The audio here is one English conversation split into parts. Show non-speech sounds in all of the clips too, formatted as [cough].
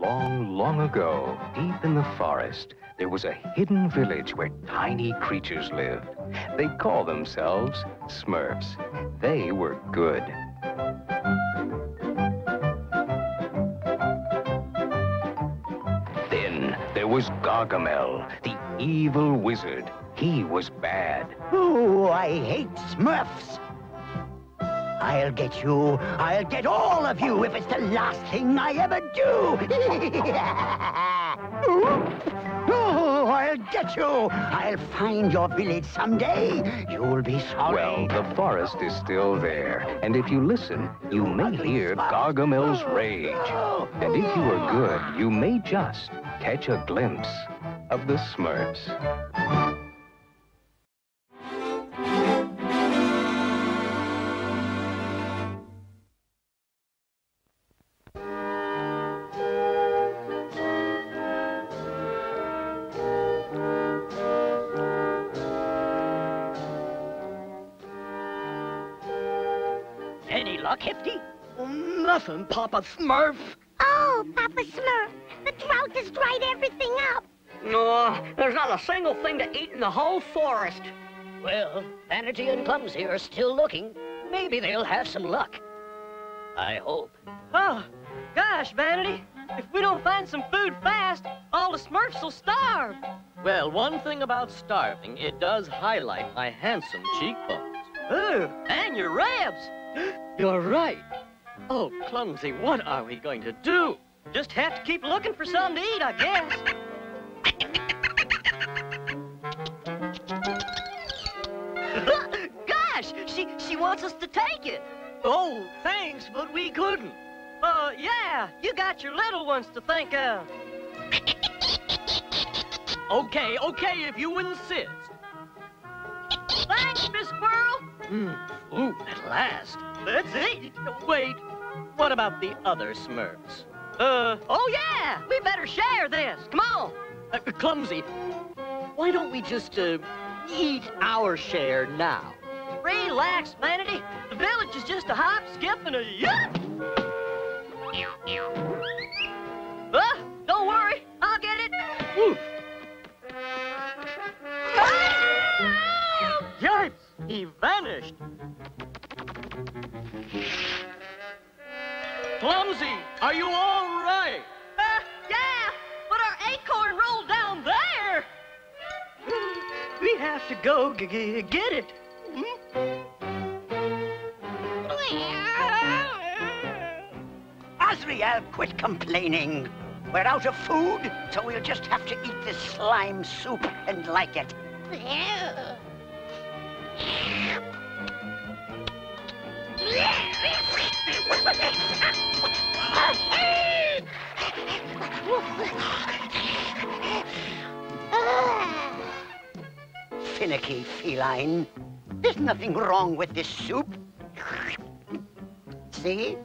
Long, long ago, deep in the forest, there was a hidden village where tiny creatures lived. They called themselves Smurfs. They were good. Then there was Gargamel, the evil wizard. He was bad. Oh, I hate Smurfs. I'll get you. I'll get all of you if it's the last thing I ever do. [laughs] oh, I'll get you. I'll find your village someday. You'll be sorry. Well, the forest is still there, and if you listen, you may hear Gargamel's rage. And if you are good, you may just catch a glimpse of the Smurfs. Any luck, Hefty? Nothing, Papa Smurf. Oh, Papa Smurf, the drought has dried everything up. No, there's not a single thing to eat in the whole forest. Well, Vanity and Clumsy are still looking. Maybe they'll have some luck. I hope. Oh, gosh, Vanity. If we don't find some food fast, all the Smurfs will starve. Well, one thing about starving, it does highlight my handsome cheekbones. Ooh, and your ribs. You're right. Oh, Clumsy, what are we going to do? Just have to keep looking for something to eat, I guess. [laughs] Gosh, she, she wants us to take it. Oh, thanks, but we couldn't. Uh, yeah, you got your little ones to think of. [laughs] Okay, okay, if you insist. Thanks, Miss Squirrel. Hmm, food at last. Let's eat. Wait, what about the other Smurfs? Uh, oh yeah, we better share this. Come on. Uh, Clumsy, why don't we just, uh, eat our share now? Relax, Vanity. The village is just a hop, skip, and a yup. Uh, don't worry, I'll get it. Woof. Yipes! He vanished. Clumsy, are you all right? Uh, yeah, but our acorn rolled down there. We have to go g- g- get it. Azrael, quit complaining. We're out of food, so we'll just have to eat this slime soup and like it. Finicky feline. There's nothing wrong with this soup. See?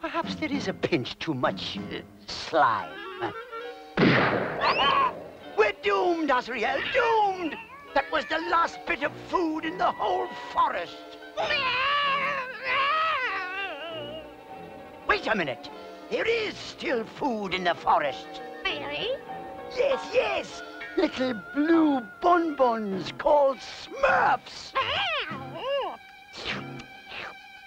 Perhaps there is a pinch too much uh, slime. Doomed, Azrael, doomed! That was the last bit of food in the whole forest. Wait a minute. There is still food in the forest. Really? Yes, yes. Little blue bonbons called Smurfs.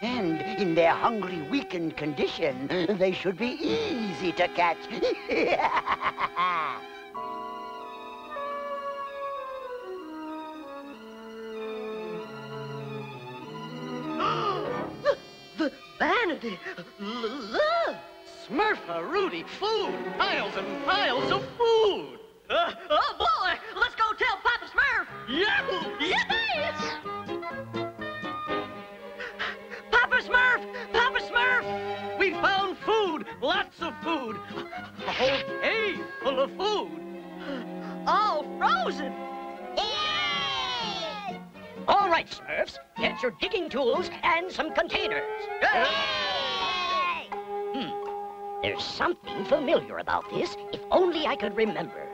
And in their hungry, weakened condition, they should be easy to catch. [laughs] Look. Smurfa Rudy, food! Piles and piles of food! Uh, oh, boy. Let's go tell Papa Smurf. Yahoo! Yippee! Papa Smurf! Papa Smurf! We found food! Lots of food! A whole cave full of food! All frozen. All right, Smurfs, get your digging tools and some containers. Hmm. There's something familiar about this, if only I could remember.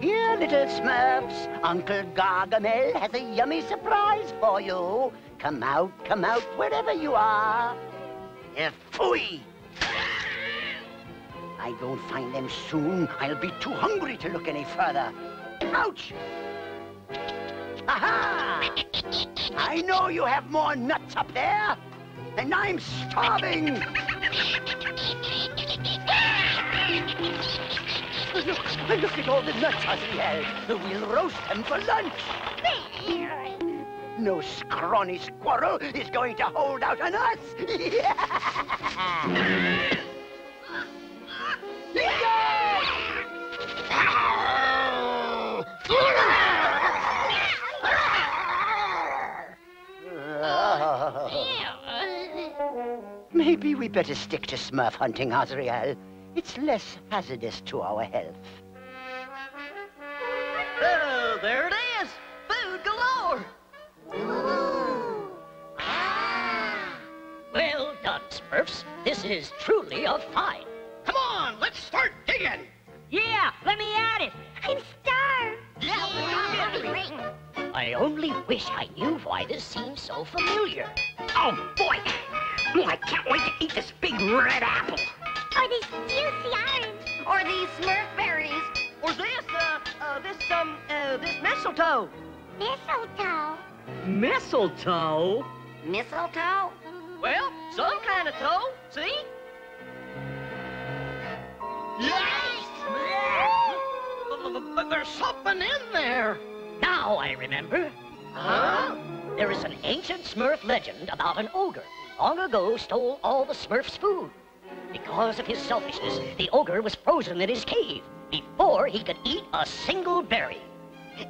Here, little Smurfs, Uncle Gargamel has a yummy surprise for you. Come out, come out, wherever you are. Yeah! I don't find them soon, I'll be too hungry to look any further. Ouch! Aha! I know you have more nuts up there, and I'm starving. Look, look at all the nuts, Azrael. We'll roast them for lunch. No scrawny squirrel is going to hold out on us. [laughs] Maybe we better stick to Smurf hunting, Azrael. It's less hazardous to our health. Oh, there it is! Food galore! Ah! Well done, Smurfs. This is truly a find. Come on, let's start digging. Yeah, let me at it. I'm starved. I only wish I knew why this seems so familiar. Oh, boy. Oh, I can't wait to eat this big red apple. Or this juicy orange. Or these Smurf berries. Or this, uh, uh, this, um, uh, this mistletoe. Mistletoe. Mistletoe? Mistletoe? Well, some kind of toe, see? Yes! But there's something in there. Now I remember. Huh? There is an ancient Smurf legend about an ogre who long ago stole all the Smurfs' food. Because of his selfishness, the ogre was frozen in his cave before he could eat a single berry.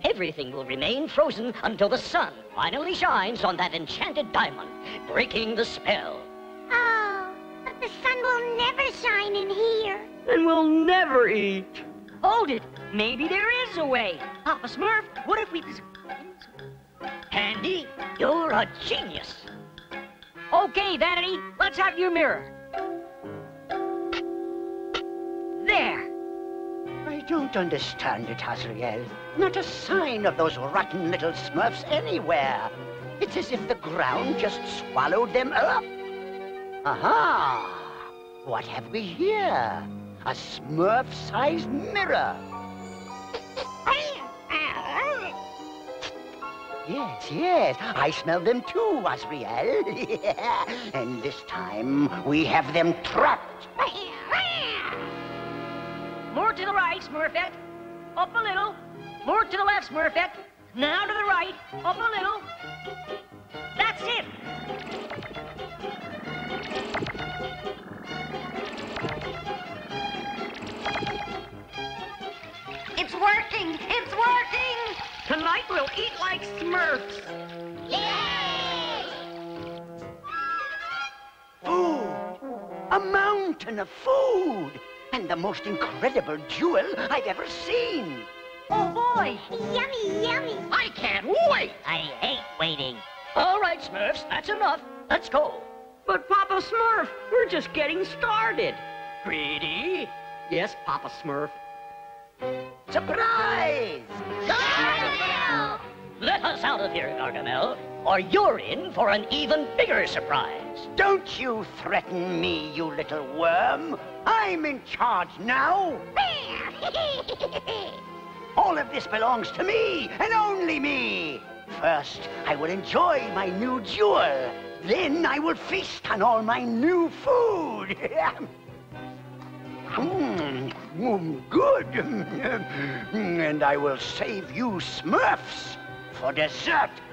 Everything will remain frozen until the sun finally shines on that enchanted diamond, breaking the spell. Oh, but the sun will never shine in here. And we'll never eat. Hold it. Maybe there is a way. Papa Smurf, what if we... Handy, you're a genius. Okay, Vanity, let's have your mirror. There. I don't understand it, Azrael. Not a sign of those rotten little Smurfs anywhere. It's as if the ground just swallowed them up. Aha! What have we here? A Smurf-sized mirror. Yes, yes, I smell them too, Azrael. [laughs] and this time, we have them trapped. [laughs] More to the right, Smurfette. Up a little. More to the left, Smurfette. Now to the right. Up a little. That's it. It's working! It's working! Tonight we'll eat like Smurfs. Yay! Food! A mountain of food! And the most incredible jewel I've ever seen! Oh, boy. Yummy, yummy. I can't wait. I hate waiting. All right, Smurfs, that's enough. Let's go. But Papa Smurf, we're just getting started. Greedy? Yes, Papa Smurf. Surprise! Gargamel! Let us out of here, Gargamel, or you're in for an even bigger surprise. Don't you threaten me, you little worm! I'm in charge now! [laughs] All of this belongs to me, and only me! First, I will enjoy my new jewel. Then I will feast on all my new food. [laughs] Mm, good. [laughs] and I will save you Smurfs for dessert. [laughs] [laughs]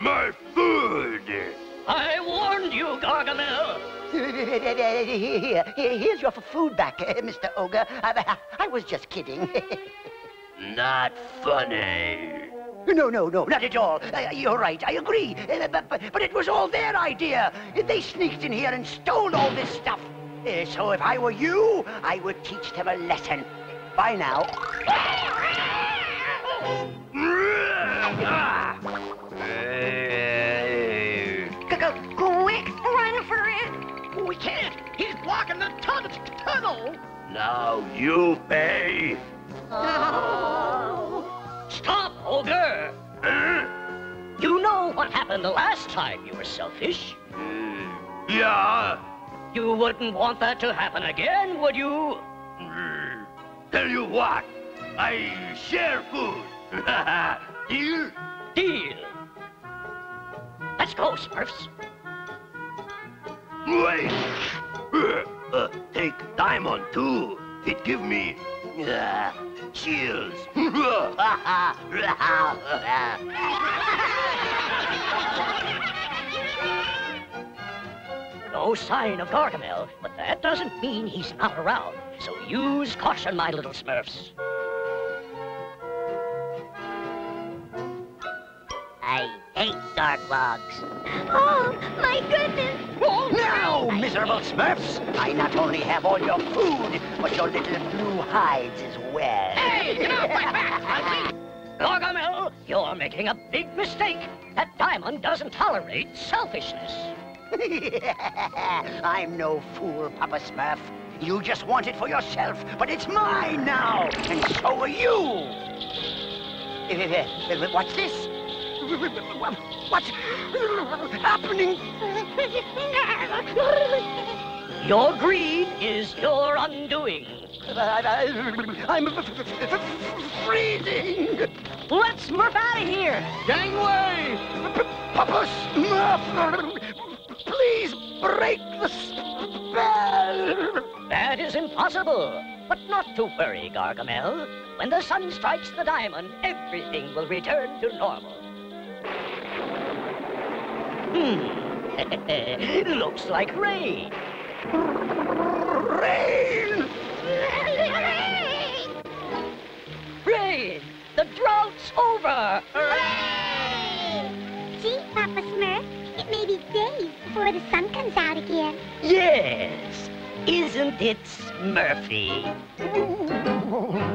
My food! I warned you, Gargamel. Here, here's your food back, uh, Mr. Ogre. I, I was just kidding. Not funny. No, no, no, not at all. Uh, you're right, I agree. Uh, but, but, but it was all their idea. They sneaked in here and stole all this stuff. Uh, so if I were you, I would teach them a lesson. Bye now. Quick, run for it! We can't. He's a t- tunnel. Now you pay. Stop, happened the last time you were selfish? Hmm, Yeah. You wouldn't want that to happen again, would you? Hmm. Tell you what, I share food. [laughs] Deal? Deal. Let's go, Smurfs. Wait. Uh, take diamond too. It give me uh, chills. [laughs] [laughs] No sign of Gargamel, but that doesn't mean he's not around. So use caution, my little Smurfs. I hate dark logs. Oh, my goodness. Now, miserable Smurfs, I not only have all your food, but your little blue hides as well. Hey, get off my back! Gargamel, you're making a big mistake. That diamond doesn't tolerate selfishness. [laughs] I'm no fool, Papa Smurf. You just want it for yourself, but it's mine now, and so are you. Uh, What's this? What's happening? Your greed is your undoing. I'm freezing. Let's Smurf out of here. Gangway! Papa Smurf! Please break the spell! That is impossible. But not to worry, Gargamel. When the sun strikes the diamond, everything will return to normal. Hmm. [laughs] Looks like rain. Rain! Rain! Drought's over! Gee, Papa Smurf, it may be days before the sun comes out again. Yes! Isn't it Smurfy? [laughs]